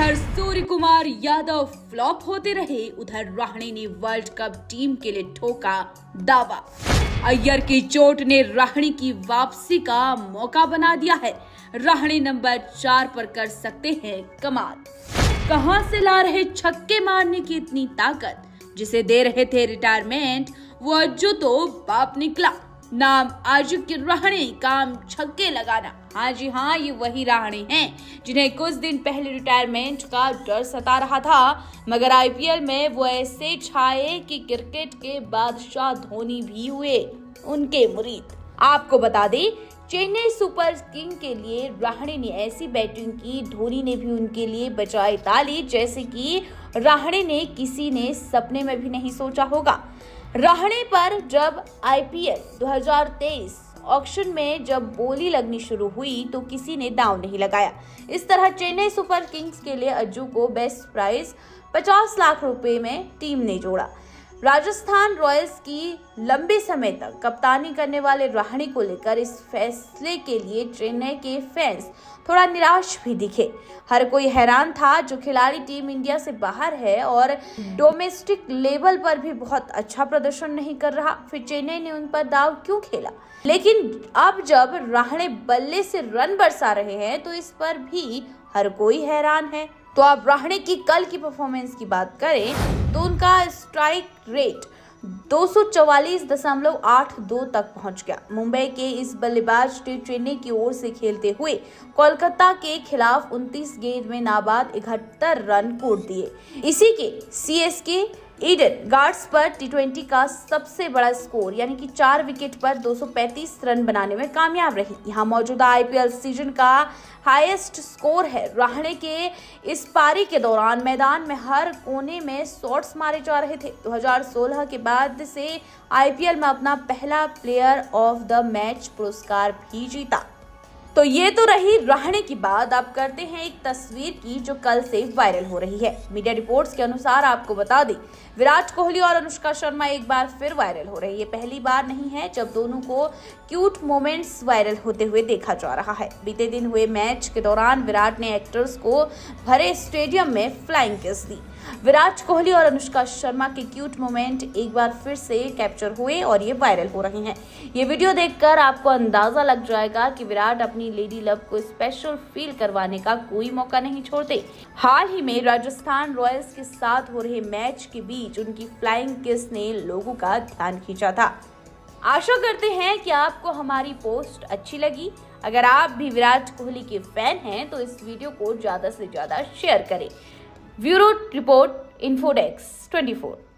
इधर सूर्य कुमार यादव फ्लॉप होते रहे, उधर राहणे ने वर्ल्ड कप टीम के लिए ठोका दावा। अय्यर की चोट ने राहणी की वापसी का मौका बना दिया है। राहणी नंबर चार पर कर सकते हैं कमाल। कहाँ से ला रहे छक्के मारने की इतनी ताकत? जिसे दे रहे थे रिटायरमेंट वो अज्जू तो बाप निकला। नाम आजू के रहने काम छक्के लगाना। हाँ जी हाँ ये वही राहणे हैं, जिन्हें कुछ दिन पहले रिटायरमेंट का डर सता रहा था। मगर आईपीएल में वो ऐसे छाए कि क्रिकेट के बादशाह धोनी भी हुए, उनके मुरीद। आपको बता दें, चेन्नई सुपर किंग के लिए राहणे ने ऐसी बैटिंग की, धोनी ने भी उनके लिए बचाई ताली, जैसे कि राहणे ने किसी ने सपने में भी नहीं सोचा होगा। रहने पर जब आईपीएल 2023 ऑक्शन में जब बोली लगनी शुरू हुई तो किसी ने दाव नहीं लगाया। इस तरह चेन्नई सुपर किंग्स के लिए अज्जू को बेस्ट प्राइस 50 लाख रुपए में टीम ने जोड़ा। राजस्थान रॉयल्स की लंबे समय तक कप्तानी करने वाले राहणी को लेकर इस फैसले के लिए चेन्नई के फैंस थोड़ा निराश भी दिखे। हर कोई हैरान था जो खिलाड़ी टीम इंडिया से बाहर है और डोमेस्टिक लेवल पर भी बहुत अच्छा प्रदर्शन नहीं कर रहा। फिर चेन्नई ने उन पर दाव क्यों खेला? लेकिन अब जब राहणे बल्ले से रन बरसा रहे हैं तो इस पर भी हर कोई हैरान है। तो आप राहणे की कल की परफॉर्मेंस की बात करें तो उनका स्ट्राइक रेट दो तक पहुँच गया। मुंबई के इस बल्लेबाज ने चेन्नई की ओर से खेलते हुए कोलकाता के खिलाफ 29 गेंद में नाबाद इकहत्तर रन कोट दिए। इसी के सीएसके ईडन गार्ड्स पर टी का सबसे बड़ा स्कोर यानी कि चार विकेट पर 235 रन बनाने में कामयाब रही। यहाँ मौजूदा आईपीएल सीज़न का हाईएस्ट स्कोर है। राहणे के इस पारी के दौरान मैदान में हर कोने में शॉट्स मारे जा रहे थे। 2016 के बाद से आईपीएल में अपना पहला प्लेयर ऑफ़ द मैच पुरस्कार भी जीता। तो ये तो रही रहने की बात। आप करते हैं एक तस्वीर की जो कल से वायरल हो रही है। मीडिया रिपोर्ट्स के अनुसार आपको बता दें, विराट कोहली और अनुष्का शर्मा एक बार फिर वायरल हो रही है। पहली बार नहीं है जब दोनों को क्यूट मोमेंट्स वायरल होते हुए देखा जा रहा है। बीते दिन हुए मैच के दौरान विराट ने एक्टर्स को भरे स्टेडियम में फ्लाइंग किस दी। विराट कोहली और अनुष्का शर्मा के क्यूट मोमेंट एक बार फिर से कैप्चर हुए और ये वायरल हो रहे हैं। ये वीडियो देखकर आपको अंदाज़ा लग जाएगा कि विराट अपनी लेडी लव को स्पेशल फील करवाने का कोई मौका नहीं छोड़ते। हाल ही में राजस्थान रॉयल्स के साथ हो रहे मैच के बीच उनकी फ्लाइंग किस ने लोगों का ध्यान खींचा था। आशा करते हैं कि आपको हमारी पोस्ट अच्छी लगी। अगर आप भी विराट कोहली के फ़ैन हैं तो इस वीडियो को ज़्यादा से ज़्यादा शेयर करें। Bureau Report Infodex 24.